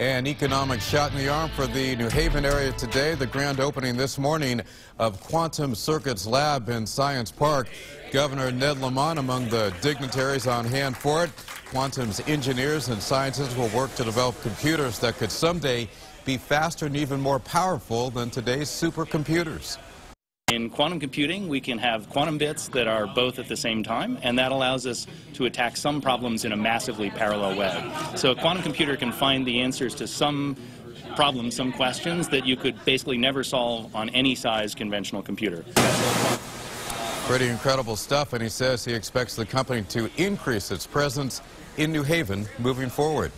An economic shot in the arm for the New Haven area today. The grand opening this morning of Quantum Circuits Lab in Science Park. Governor Ned Lamont among the dignitaries on hand for it. Quantum's engineers and scientists will work to develop computers that could someday be faster and even more powerful than today's supercomputers. In quantum computing, we can have quantum bits that are both at the same time, and that allows us to attack some problems in a massively parallel way. So a quantum computer can find the answers to some problems, some questions that you could basically never solve on any size conventional computer. Pretty incredible stuff, and he says he expects the company to increase its presence in New Haven moving forward.